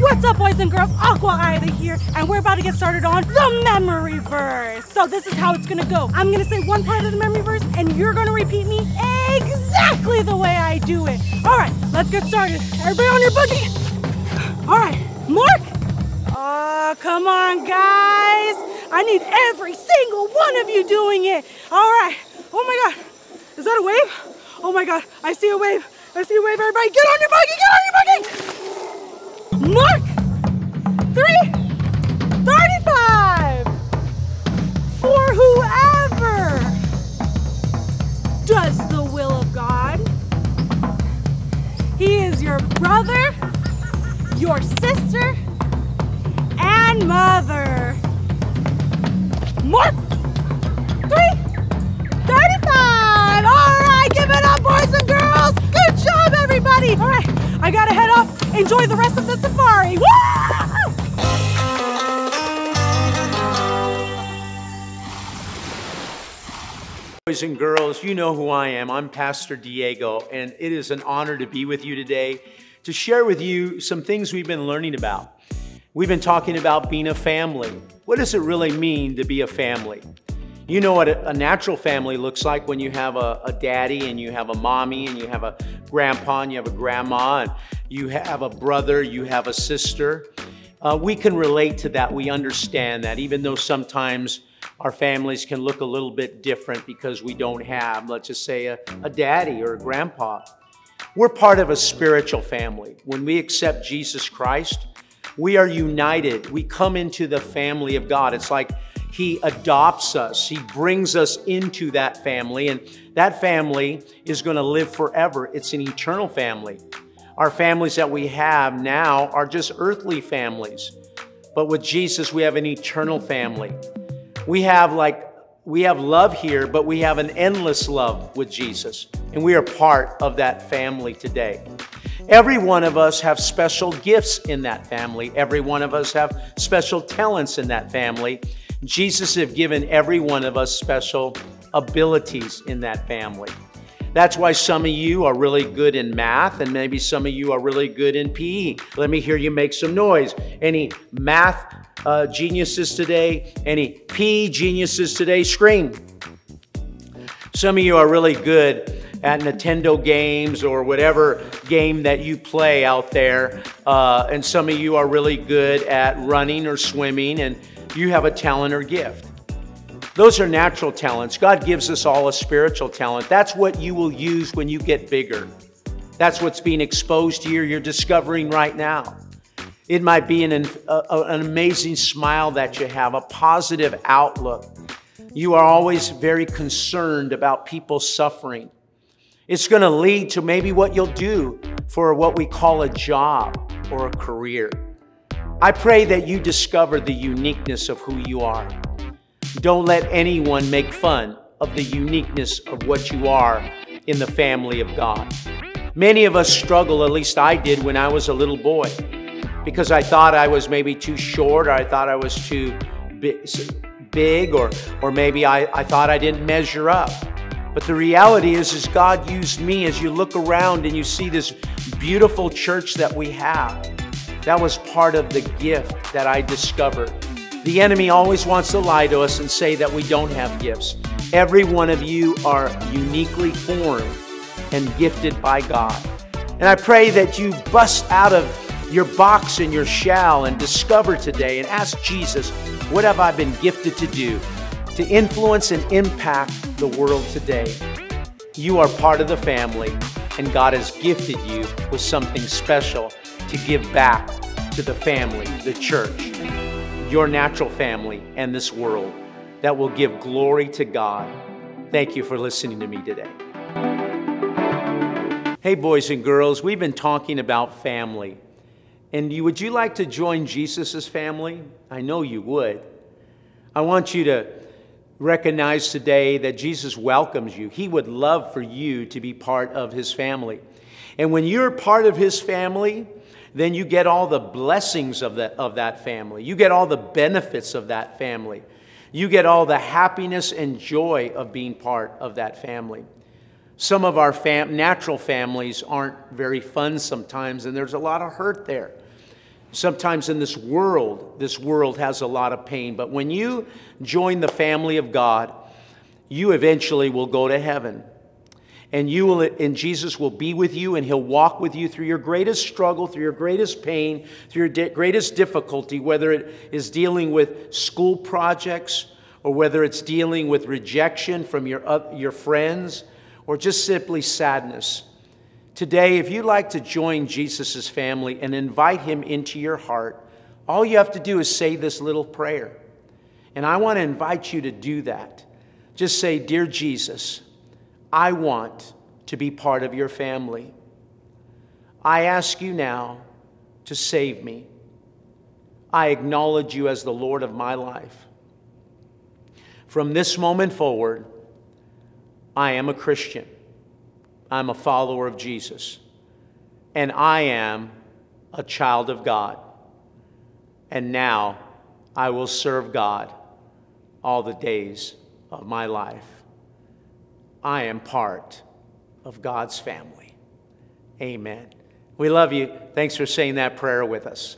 What's up, boys and girls? Aqua Ida here, and we're about to get started on the memory verse. So this is how it's gonna go. I'm gonna say one part of the memory verse, and you're gonna repeat me exactly the way I do it. All right, let's get started. Everybody on your boogie. All right, Mark. Oh, come on, guys. I need every single one of you doing it. All right. Oh my God. Is that a wave? Oh my God. I see a wave. I see a wave. Everybody, get on your buggy. Get on your buggy. Brother, your sister, and mother. Mark! Three! 35! All right, give it up, boys and girls! Good job, everybody! All right, I gotta head off. Enjoy the rest of the safari. Woo! Boys and girls, you know who I am. I'm Pastor Diego, and it is an honor to be with you today to share with you some things we've been learning about. We've been talking about being a family. What does it really mean to be a family? You know what a natural family looks like when you have a, a, daddy and you have a mommy and you have a grandpa and you have a grandma and you have a brother, you have a sister. Uh, we can relate to that. We understand that, even though sometimes our families can look a little bit different because we don't have, let's just say, a, a daddy or a grandpa. We're part of a spiritual family. When we accept Jesus Christ, we are united. We come into the family of God. It's like he adopts us, He brings us into that family, and that family is going to live forever. It's an eternal family. Our families that we have now are just earthly families, but with Jesus, we have an eternal family. We have like we have love here, but we have an endless love with Jesus, and we are part of that family today. Every one of us have special gifts in that family. Every one of us have special talents in that family. Jesus has given every one of us special abilities in that family. That's why some of you are really good in math and maybe some of you are really good in PE. Let me hear you make some noise. Any math uh, geniuses today? Any PE geniuses today? Scream. Some of you are really good at Nintendo games or whatever game that you play out there. Uh, and some of you are really good at running or swimming and you have a talent or gift. Those are natural talents. God gives us all a spiritual talent. That's what you will use when you get bigger. That's what's being exposed here, you, you're discovering right now. It might be an, a, an amazing smile that you have, a positive outlook. You are always very concerned about people suffering. It's going to lead to maybe what you'll do for what we call a job or a career. I pray that you discover the uniqueness of who you are. Don't let anyone make fun of the uniqueness of what you are in the family of God. Many of us struggle, at least I did when I was a little boy, because I thought I was maybe too short or I thought I was too big or, or maybe I, I thought I didn't measure up. But the reality is, is God used me as you look around and you see this beautiful church that we have. That was part of the gift that I discovered. The enemy always wants to lie to us and say that we don't have gifts. Every one of you are uniquely formed and gifted by God. And I pray that you bust out of your box and your shell and discover today and ask Jesus, what have I been gifted to do to influence and impact the world today? You are part of the family, and God has gifted you with something special to give back to the family, the church, your natural family, and this world that will give glory to God. Thank you for listening to me today. Hey, boys and girls, we've been talking about family. And you, would you like to join Jesus' family? I know you would. I want you to recognize today that Jesus welcomes you. He would love for you to be part of his family. And when you're part of his family, then you get all the blessings of that, of that family. You get all the benefits of that family. You get all the happiness and joy of being part of that family. Some of our fam- natural families aren't very fun sometimes, and there's a lot of hurt there. Sometimes in this world, this world has a lot of pain, but when you join the family of God, you eventually will go to heaven. And you will and Jesus will be with you and he'll walk with you through your greatest struggle, through your greatest pain, through your di- greatest difficulty, whether it is dealing with school projects or whether it's dealing with rejection from your, uh, your friends or just simply sadness. Today, if you'd like to join Jesus' family and invite him into your heart, all you have to do is say this little prayer. And I want to invite you to do that. Just say, Dear Jesus, I want to be part of your family. I ask you now to save me. I acknowledge you as the Lord of my life. From this moment forward, I am a Christian. I'm a follower of Jesus. And I am a child of God. And now I will serve God all the days of my life. I am part of God's family. Amen. We love you. Thanks for saying that prayer with us.